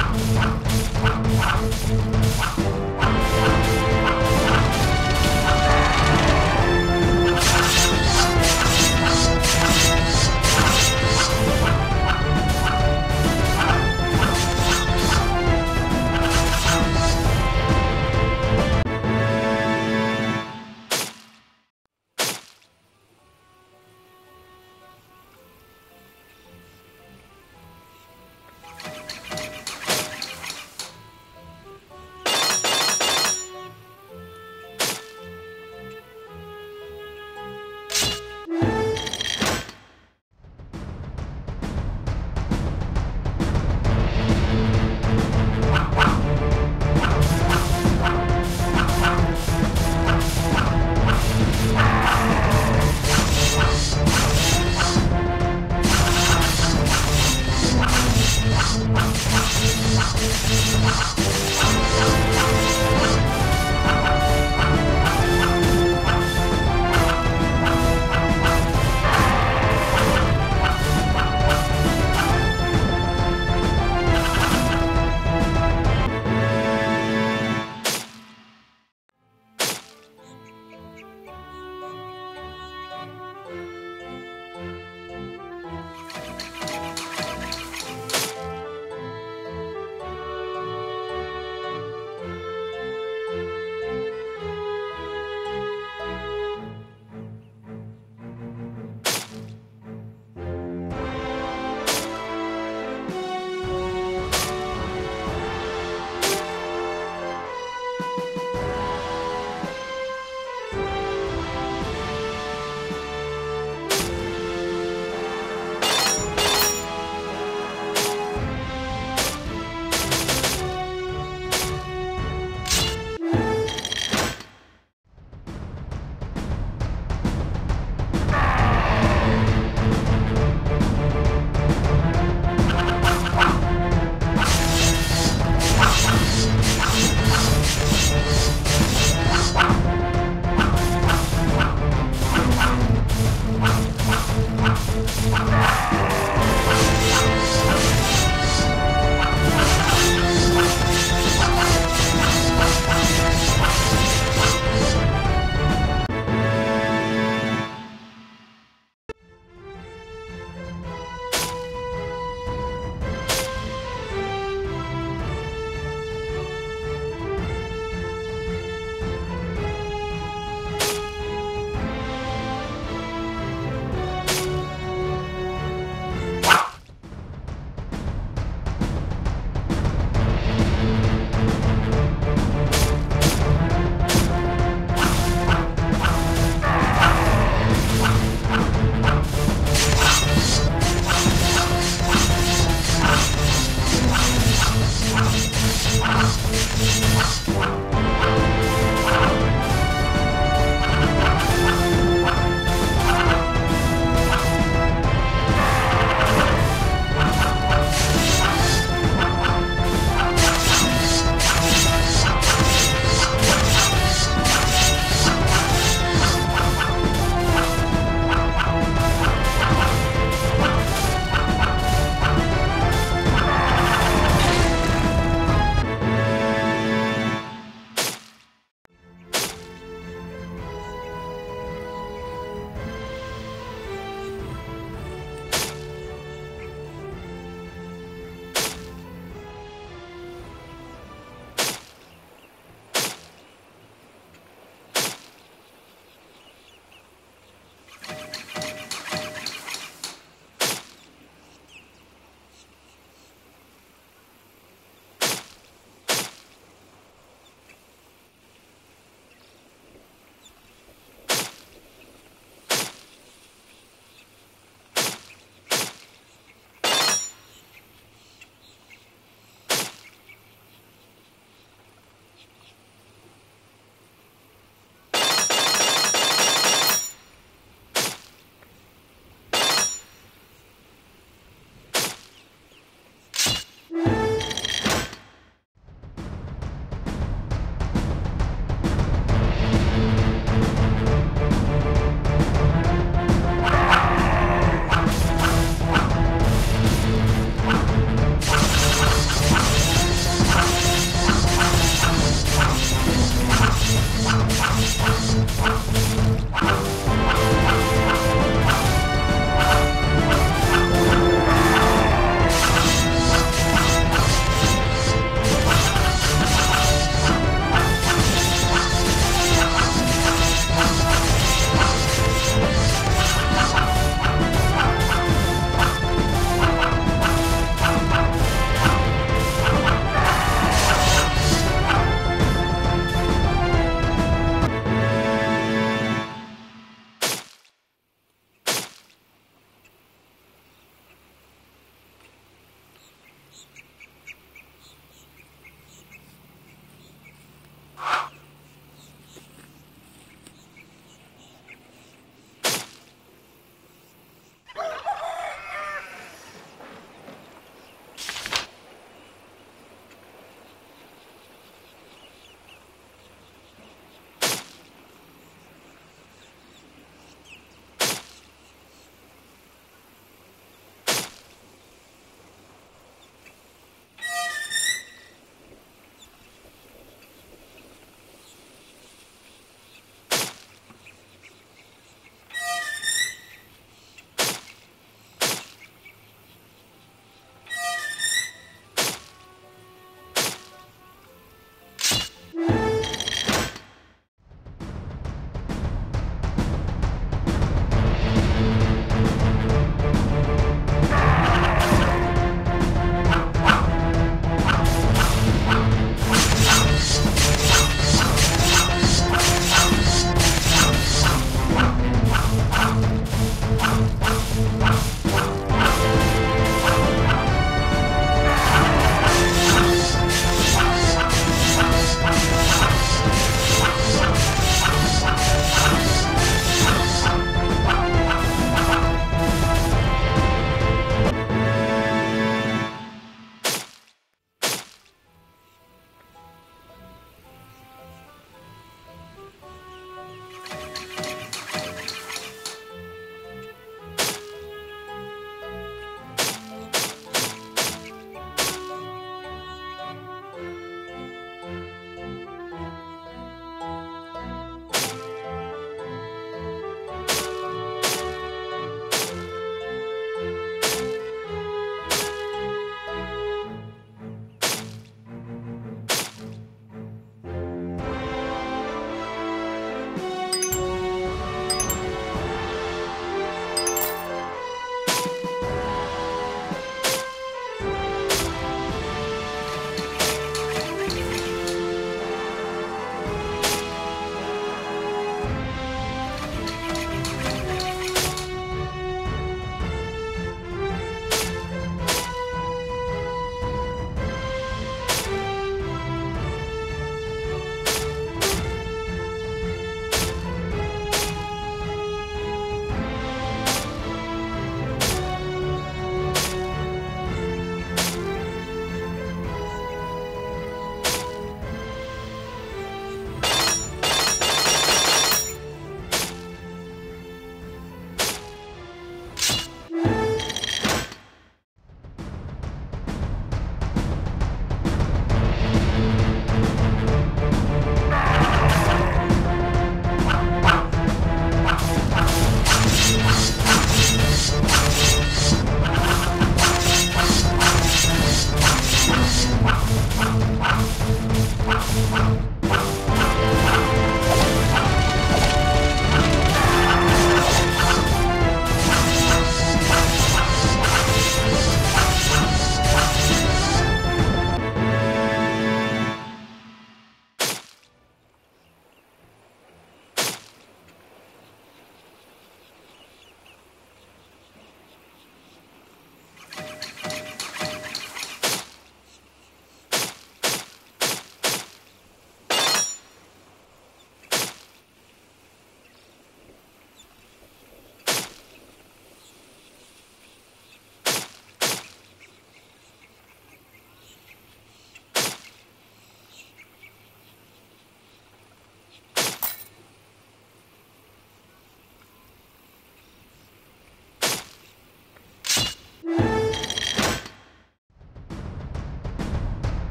Wow, wow.